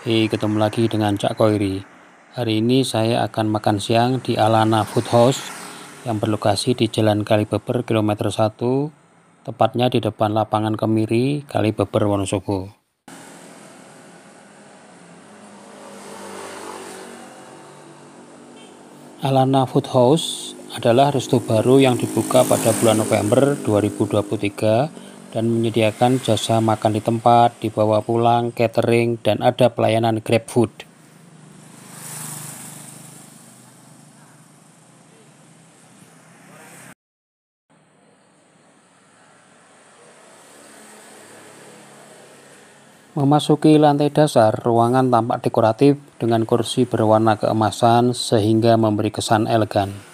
Hei, ketemu lagi dengan Cak Koiri. Hari ini saya akan makan siang di Alana Food House yang berlokasi di Jalan Kalibeber kilometer 1, tepatnya di depan lapangan Kemiri, Kalibeber, Wonosobo. Alana Food House adalah resto baru yang dibuka pada bulan November 2023 dan menyediakan jasa makan di tempat, dibawa pulang, catering, dan ada pelayanan Grab Food. Memasuki lantai dasar, ruangan tampak dekoratif dengan kursi berwarna keemasan sehingga memberi kesan elegan.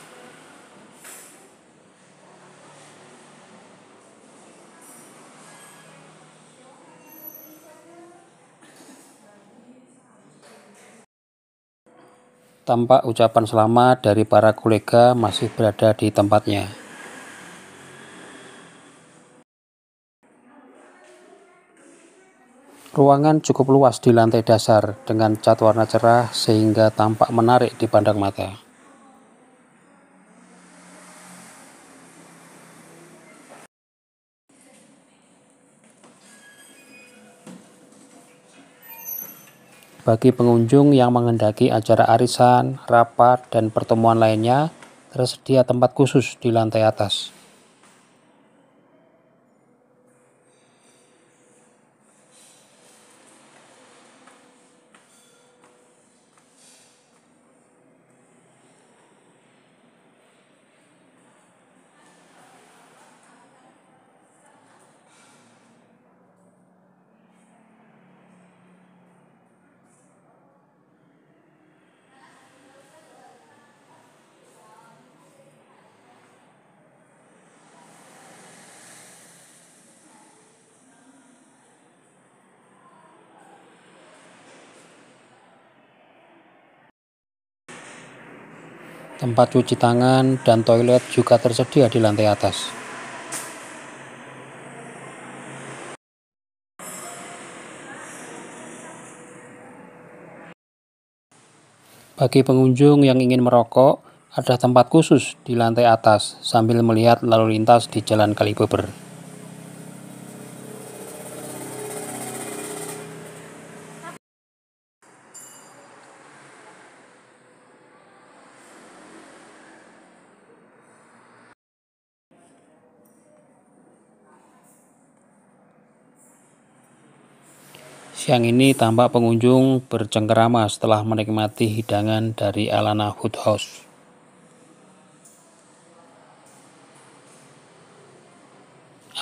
Tampak ucapan selamat dari para kolega masih berada di tempatnya. Ruangan cukup luas di lantai dasar dengan cat warna cerah sehingga tampak menarik dipandang mata. Bagi pengunjung yang mengendaki acara arisan, rapat, dan pertemuan lainnya, tersedia tempat khusus di lantai atas. Tempat cuci tangan dan toilet juga tersedia di lantai atas. Bagi pengunjung yang ingin merokok, ada tempat khusus di lantai atas sambil melihat lalu lintas di Jalan Kalibeber. Siang ini tampak pengunjung bercengkerama setelah menikmati hidangan dari Alana Food House.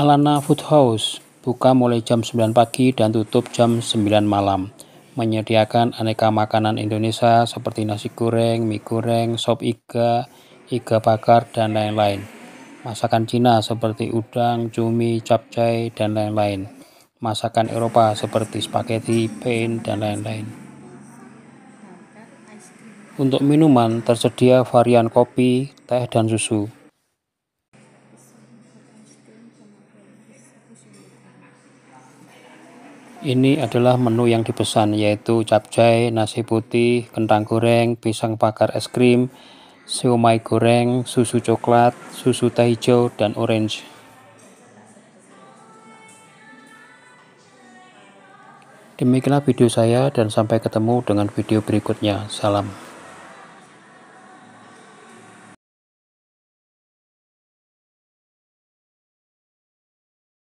Alana Food House buka mulai jam 9 pagi dan tutup jam 9 malam. Menyediakan aneka makanan Indonesia seperti nasi goreng, mie goreng, sop iga, iga bakar, dan lain-lain. Masakan Cina seperti udang, cumi, capcay, dan lain-lain masakan Eropa seperti spaghetti, pain, dan lain-lain. Untuk minuman tersedia varian kopi, teh, dan susu. Ini adalah menu yang dipesan yaitu capcay, nasi putih, kentang goreng, pisang bakar es krim, siomay goreng, susu coklat, susu teh hijau, dan orange. Demikianlah video saya dan sampai ketemu dengan video berikutnya. Salam.